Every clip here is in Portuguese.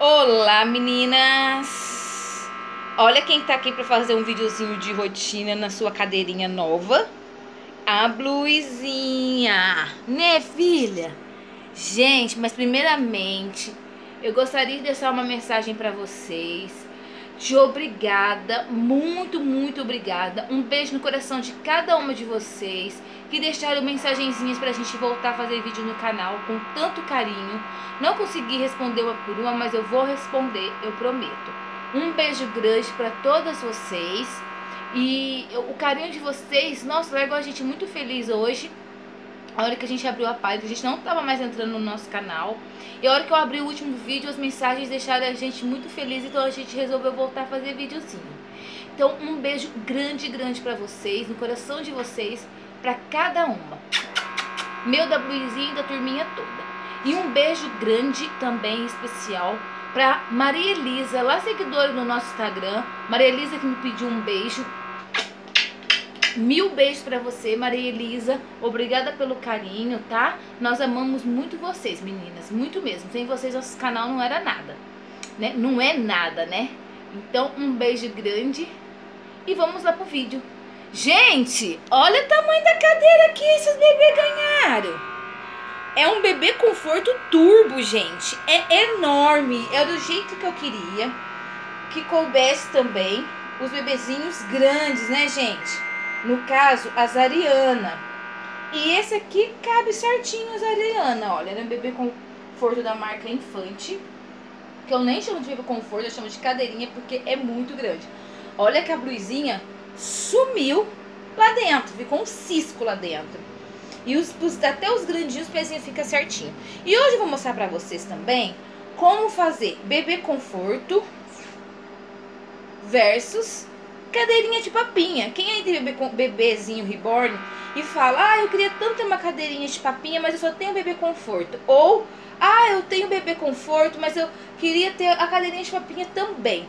Olá meninas! Olha quem tá aqui para fazer um videozinho de rotina na sua cadeirinha nova. A Bluizinha, né filha? Gente, mas primeiramente eu gostaria de deixar uma mensagem para vocês de obrigada, muito, muito obrigada. Um beijo no coração de cada uma de vocês que deixaram mensagenzinhas pra gente voltar a fazer vídeo no canal com tanto carinho. Não consegui responder uma por uma, mas eu vou responder, eu prometo. Um beijo grande para todas vocês. E o carinho de vocês, nossa, largou a gente muito feliz hoje a hora que a gente abriu a página, a gente não estava mais entrando no nosso canal. E a hora que eu abri o último vídeo, as mensagens deixaram a gente muito feliz, então a gente resolveu voltar a fazer videozinho. Então, um beijo grande, grande para vocês, no coração de vocês, para cada uma. Meu da Luizinha e da turminha toda. E um beijo grande também especial para Maria Elisa, lá seguidora no nosso Instagram. Maria Elisa que me pediu um beijo. Mil beijos para você, Maria Elisa. Obrigada pelo carinho, tá? Nós amamos muito vocês, meninas. Muito mesmo. Sem vocês, nosso canal não era nada. Né? Não é nada, né? Então, um beijo grande. E vamos lá pro vídeo. Gente, olha o tamanho da cadeira que esses bebês ganharam. É um bebê conforto turbo, gente. É enorme. É do jeito que eu queria. Que coubesse também os bebezinhos grandes, né, gente? No caso, a Zariana. E esse aqui cabe certinho a Zariana. Olha, é um bebê conforto da marca Infante. Que eu nem chamo de bebê conforto, eu chamo de cadeirinha porque é muito grande. Olha que a blusinha sumiu lá dentro. Ficou um cisco lá dentro. E os, os, até os grandinhos, o pezinho fica certinho. E hoje eu vou mostrar pra vocês também como fazer bebê conforto versus cadeirinha de papinha. Quem aí tem bebê, bebezinho reborn e fala, ah, eu queria tanto ter uma cadeirinha de papinha, mas eu só tenho bebê conforto. Ou, ah, eu tenho bebê conforto, mas eu queria ter a cadeirinha de papinha também.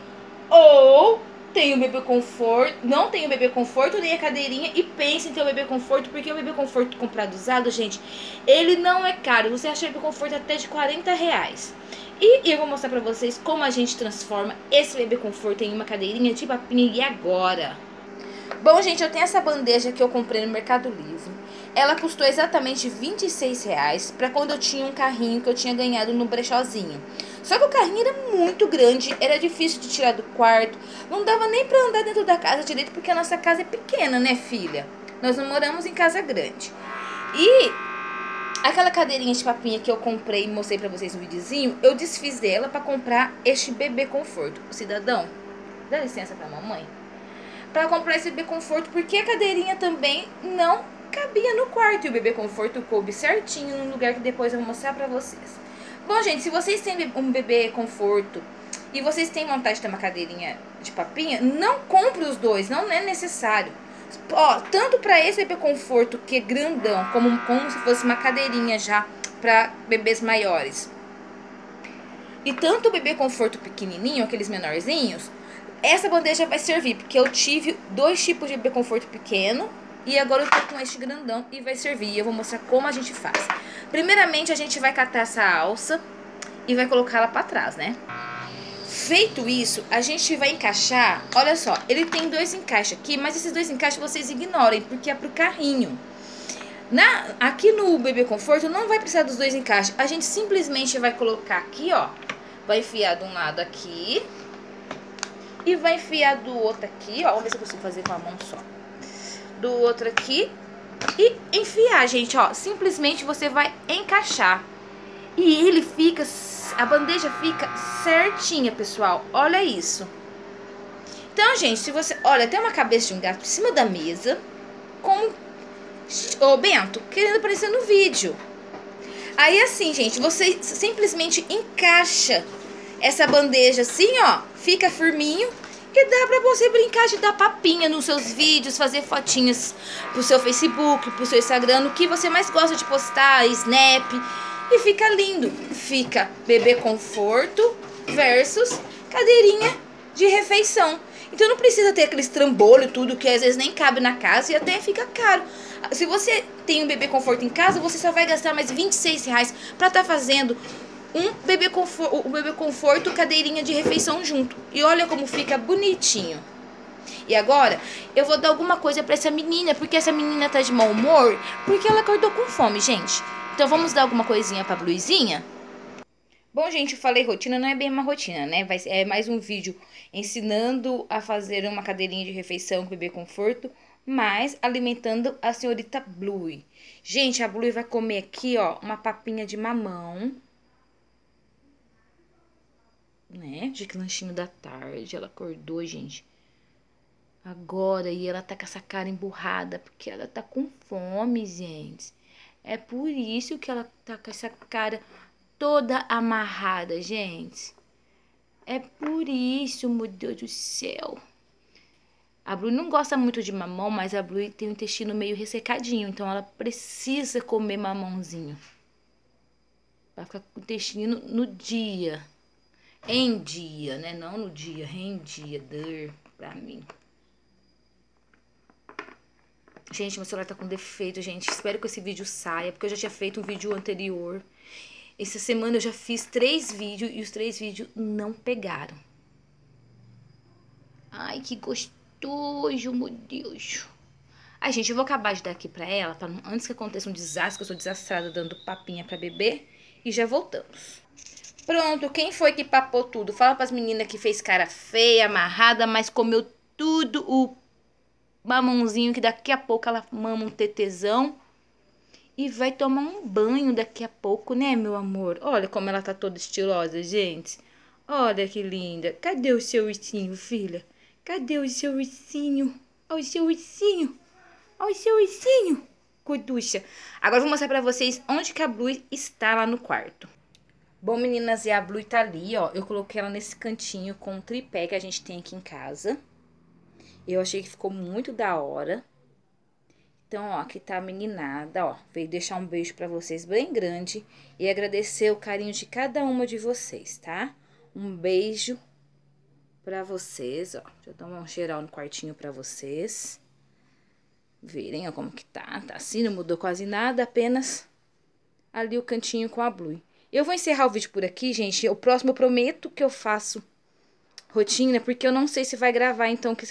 Ou, tenho bebê conforto, não tenho bebê conforto nem a cadeirinha e pense em ter o bebê conforto, porque o bebê conforto comprado usado, gente, ele não é caro. Você acha bebê conforto até de 40 reais. E eu vou mostrar pra vocês como a gente transforma esse bebê conforto em uma cadeirinha de papinha e agora. Bom, gente, eu tenho essa bandeja que eu comprei no Mercado Livre. Ela custou exatamente 26 reais pra quando eu tinha um carrinho que eu tinha ganhado no brechózinho. Só que o carrinho era muito grande, era difícil de tirar do quarto, não dava nem pra andar dentro da casa direito porque a nossa casa é pequena, né, filha? Nós não moramos em casa grande. E Aquela cadeirinha de papinha que eu comprei e mostrei pra vocês no videozinho, eu desfiz dela pra comprar este bebê conforto. Cidadão, dá licença pra mamãe. Pra comprar esse bebê conforto, porque a cadeirinha também não cabia no quarto. E o bebê conforto coube certinho no lugar que depois eu vou mostrar pra vocês. Bom, gente, se vocês têm um bebê conforto e vocês têm vontade de ter uma cadeirinha de papinha, não compre os dois, não é necessário. Ó, tanto para esse bebê conforto que é grandão, como, como se fosse uma cadeirinha já para bebês maiores. E tanto o bebê conforto pequenininho, aqueles menorzinhos, essa bandeja vai servir, porque eu tive dois tipos de bebê conforto pequeno e agora eu tô com este grandão e vai servir. E eu vou mostrar como a gente faz. Primeiramente, a gente vai catar essa alça e vai colocar ela para trás, né? Feito isso, a gente vai encaixar, olha só, ele tem dois encaixes aqui, mas esses dois encaixes vocês ignorem, porque é pro carrinho. Na, aqui no Bebê Conforto não vai precisar dos dois encaixes, a gente simplesmente vai colocar aqui, ó, vai enfiar de um lado aqui e vai enfiar do outro aqui, ó, vamos ver se eu consigo fazer com a mão só. Do outro aqui e enfiar, gente, ó, simplesmente você vai encaixar. E ele fica a bandeja fica certinha, pessoal. Olha isso. Então, gente, se você... Olha, tem uma cabeça de um gato em cima da mesa. Como... Ô, Bento, querendo aparecer no vídeo. Aí, assim, gente, você simplesmente encaixa essa bandeja assim, ó. Fica firminho. E dá pra você brincar de dar papinha nos seus vídeos, fazer fotinhas pro seu Facebook, pro seu Instagram, o que você mais gosta de postar, Snap e fica lindo. Fica bebê conforto versus cadeirinha de refeição. Então não precisa ter aquele trambolho tudo que às vezes nem cabe na casa e até fica caro. Se você tem um bebê conforto em casa, você só vai gastar mais 26 reais pra estar tá fazendo um bebê conforto, o bebê conforto, cadeirinha de refeição junto. E olha como fica bonitinho. E agora, eu vou dar alguma coisa para essa menina, porque essa menina tá de mau humor, porque ela acordou com fome, gente. Então vamos dar alguma coisinha pra Bluizinha? Bom, gente, eu falei rotina, não é bem uma rotina, né? Vai, é mais um vídeo ensinando a fazer uma cadeirinha de refeição com bebê conforto, mas alimentando a senhorita Blue. Gente, a Blue vai comer aqui, ó, uma papinha de mamão. Né? De que lanchinho da tarde. Ela acordou, gente. Agora, e ela tá com essa cara emburrada, porque ela tá com fome, gente. É por isso que ela tá com essa cara toda amarrada, gente. É por isso, meu Deus do céu. A Blue não gosta muito de mamão, mas a Blue tem o intestino meio ressecadinho, então ela precisa comer mamãozinho. Pra ficar com o intestino no dia. Em dia, né? Não no dia, em dia. Dur, pra mim. Gente, meu celular tá com defeito, gente. Espero que esse vídeo saia, porque eu já tinha feito um vídeo anterior. Essa semana eu já fiz três vídeos e os três vídeos não pegaram. Ai, que gostoso, meu Deus. Ai, gente, eu vou acabar de dar aqui pra ela, pra, antes que aconteça um desastre, que eu sou desastrada dando papinha pra bebê. E já voltamos. Pronto, quem foi que papou tudo? Fala pras meninas que fez cara feia, amarrada, mas comeu tudo o mamãozinho, que daqui a pouco ela mama um tetezão. E vai tomar um banho daqui a pouco, né, meu amor? Olha como ela tá toda estilosa, gente. Olha que linda. Cadê o seu ursinho, filha? Cadê o seu ursinho? Olha o seu ursinho. Olha o seu ursinho. Cuducha. Agora vou mostrar pra vocês onde que a Blue está lá no quarto. Bom, meninas, e a Blue tá ali, ó. Eu coloquei ela nesse cantinho com o tripé que a gente tem aqui em casa. Eu achei que ficou muito da hora. Então, ó, aqui tá a meninada, ó. Veio deixar um beijo pra vocês bem grande e agradecer o carinho de cada uma de vocês, tá? Um beijo pra vocês, ó. Deixa eu dar um geral no quartinho pra vocês. Verem, ó, como que tá. Tá assim, não mudou quase nada, apenas ali o cantinho com a Blue. Eu vou encerrar o vídeo por aqui, gente. O próximo eu prometo que eu faço rotina, porque eu não sei se vai gravar, então, que